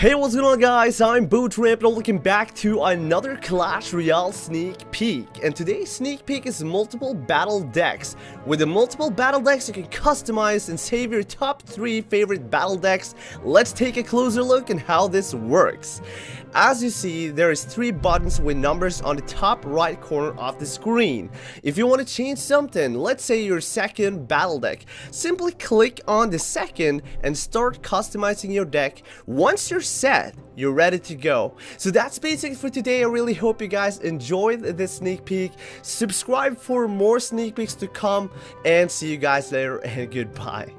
Hey what's going on guys, I'm Bootramp and welcome back to another Clash Royale sneak peek and today's sneak peek is multiple battle decks. With the multiple battle decks you can customize and save your top 3 favorite battle decks. Let's take a closer look at how this works. As you see, there is three buttons with numbers on the top right corner of the screen. If you want to change something, let's say your second battle deck, simply click on the second and start customizing your deck. Once you're set, you're ready to go. So that's basically for today. I really hope you guys enjoyed this sneak peek. Subscribe for more sneak peeks to come and see you guys later and goodbye.